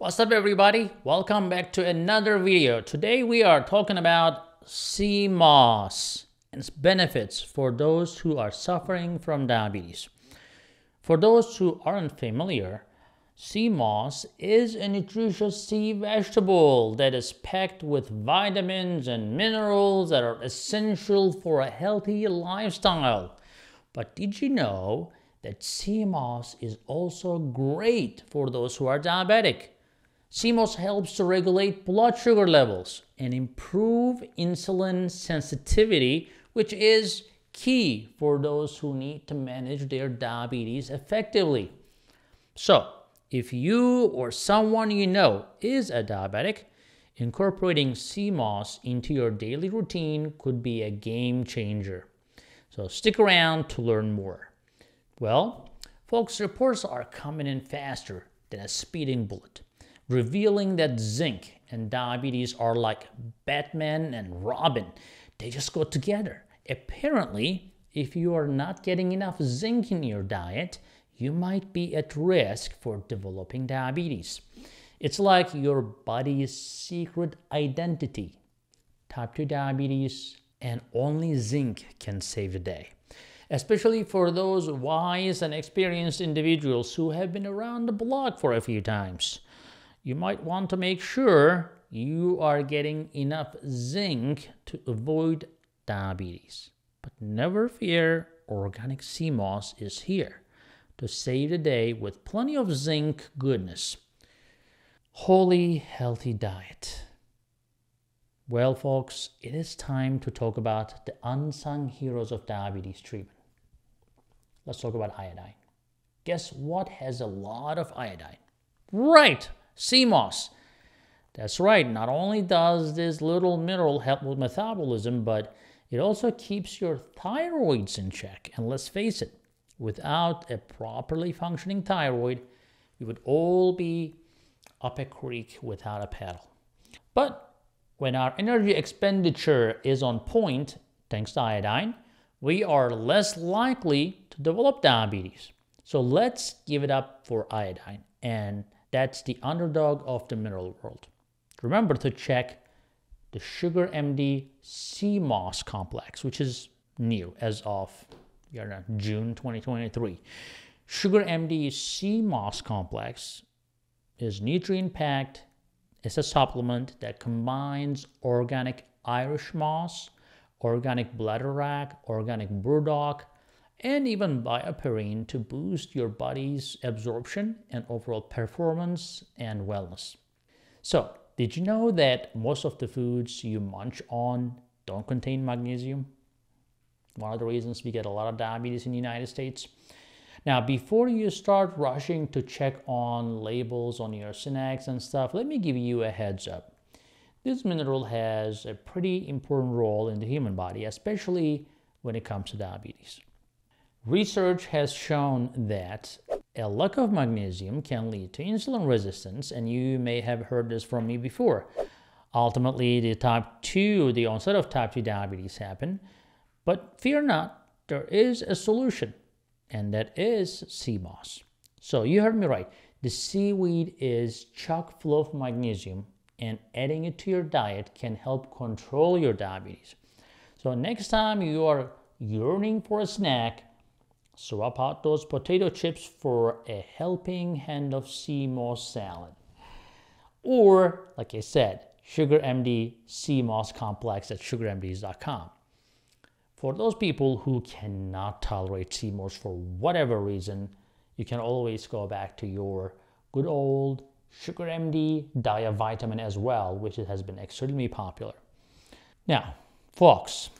What's up everybody? Welcome back to another video. Today we are talking about sea moss and its benefits for those who are suffering from diabetes. For those who aren't familiar, sea moss is a nutritious sea vegetable that is packed with vitamins and minerals that are essential for a healthy lifestyle. But did you know that sea moss is also great for those who are diabetic? Moss helps to regulate blood sugar levels and improve insulin sensitivity, which is key for those who need to manage their diabetes effectively. So, if you or someone you know is a diabetic, incorporating moss into your daily routine could be a game changer. So, stick around to learn more. Well, folks, reports are coming in faster than a speeding bullet revealing that zinc and diabetes are like Batman and Robin. They just go together. Apparently, if you are not getting enough zinc in your diet, you might be at risk for developing diabetes. It's like your body's secret identity. Type 2 diabetes, and only zinc can save the day. Especially for those wise and experienced individuals who have been around the block for a few times you might want to make sure you are getting enough zinc to avoid diabetes. But never fear, organic sea moss is here to save the day with plenty of zinc goodness. Holy healthy diet. Well, folks, it is time to talk about the unsung heroes of diabetes treatment. Let's talk about iodine. Guess what has a lot of iodine? Right, moss. That's right, not only does this little mineral help with metabolism, but it also keeps your thyroids in check. And let's face it, without a properly functioning thyroid, we would all be up a creek without a paddle. But when our energy expenditure is on point, thanks to iodine, we are less likely to develop diabetes. So let's give it up for iodine and that's the underdog of the mineral world. Remember to check the Sugar MD Sea Moss complex, which is new as of June 2023. Sugar MD Sea Moss complex is nutrient packed. It's a supplement that combines organic Irish moss, organic bladderwrack, organic burdock, and even BioPerine to boost your body's absorption and overall performance and wellness. So, did you know that most of the foods you munch on don't contain magnesium? One of the reasons we get a lot of diabetes in the United States. Now, before you start rushing to check on labels on your snacks and stuff, let me give you a heads up. This mineral has a pretty important role in the human body, especially when it comes to diabetes. Research has shown that a lack of magnesium can lead to insulin resistance, and you may have heard this from me before. Ultimately, the type 2, the onset of type 2 diabetes happen, but fear not, there is a solution, and that is sea moss. So you heard me right. The seaweed is chock full of magnesium, and adding it to your diet can help control your diabetes. So next time you are yearning for a snack, Swap out those potato chips for a helping hand of sea moss salad. Or, like I said, Sugar MD sea moss complex at sugarmds.com. For those people who cannot tolerate sea moss for whatever reason, you can always go back to your good old Sugar MD diavitamin as well, which has been extremely popular. Now, folks,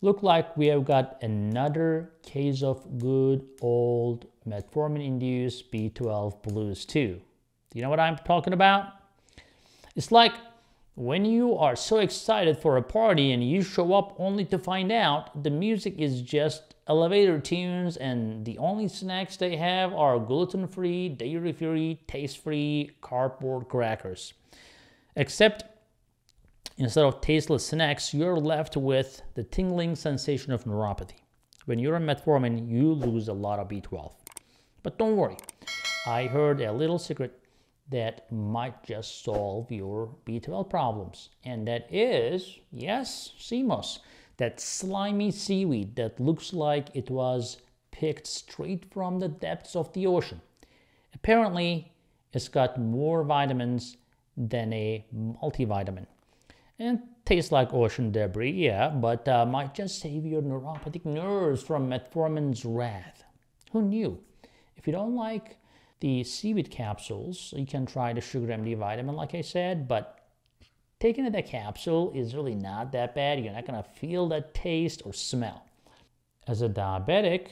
Look like we have got another case of good old metformin-induced B12 blues too. Do you know what I'm talking about? It's like when you are so excited for a party and you show up only to find out the music is just elevator tunes and the only snacks they have are gluten-free, dairy-free, taste-free cardboard crackers. Except Instead of tasteless snacks, you're left with the tingling sensation of neuropathy. When you're on metformin, you lose a lot of B12. But don't worry, I heard a little secret that might just solve your B12 problems. And that is, yes, moss, that slimy seaweed that looks like it was picked straight from the depths of the ocean. Apparently, it's got more vitamins than a multivitamin. And tastes like ocean debris, yeah, but uh, might just save your neuropathic nerves from metformin's wrath. Who knew? If you don't like the seaweed capsules, you can try the Sugar MD vitamin, like I said, but taking the capsule is really not that bad. You're not gonna feel that taste or smell. As a diabetic,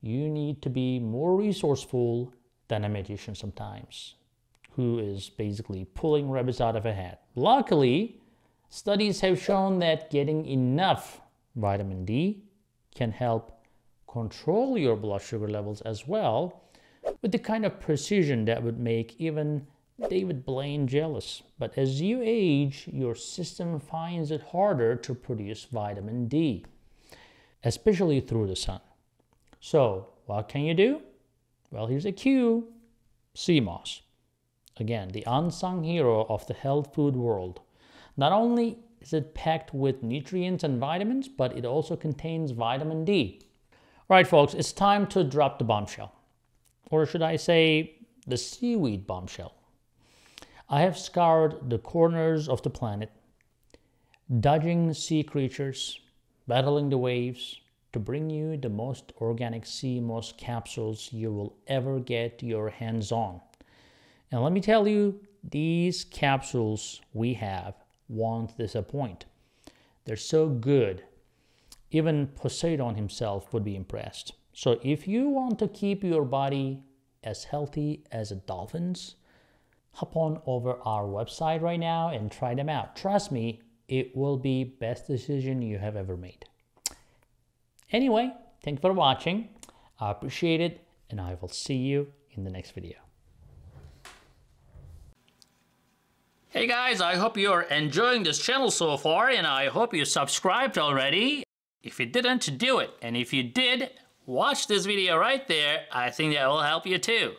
you need to be more resourceful than a magician sometimes, who is basically pulling rabbits out of a hat. Luckily, studies have shown that getting enough vitamin D can help control your blood sugar levels as well with the kind of precision that would make even David Blaine jealous. But as you age, your system finds it harder to produce vitamin D, especially through the sun. So, what can you do? Well, here's a cue sea moss. Again, the unsung hero of the health food world. Not only is it packed with nutrients and vitamins, but it also contains vitamin D. All right, folks, it's time to drop the bombshell. Or should I say, the seaweed bombshell. I have scoured the corners of the planet, dodging sea creatures, battling the waves, to bring you the most organic sea moss capsules you will ever get your hands on. And let me tell you, these capsules we have won't disappoint. They're so good, even Poseidon himself would be impressed. So if you want to keep your body as healthy as a dolphin's, hop on over our website right now and try them out. Trust me, it will be best decision you have ever made. Anyway, thank you for watching. I appreciate it and I will see you in the next video. Hey guys, I hope you're enjoying this channel so far and I hope you subscribed already. If you didn't, do it. And if you did, watch this video right there. I think that will help you too.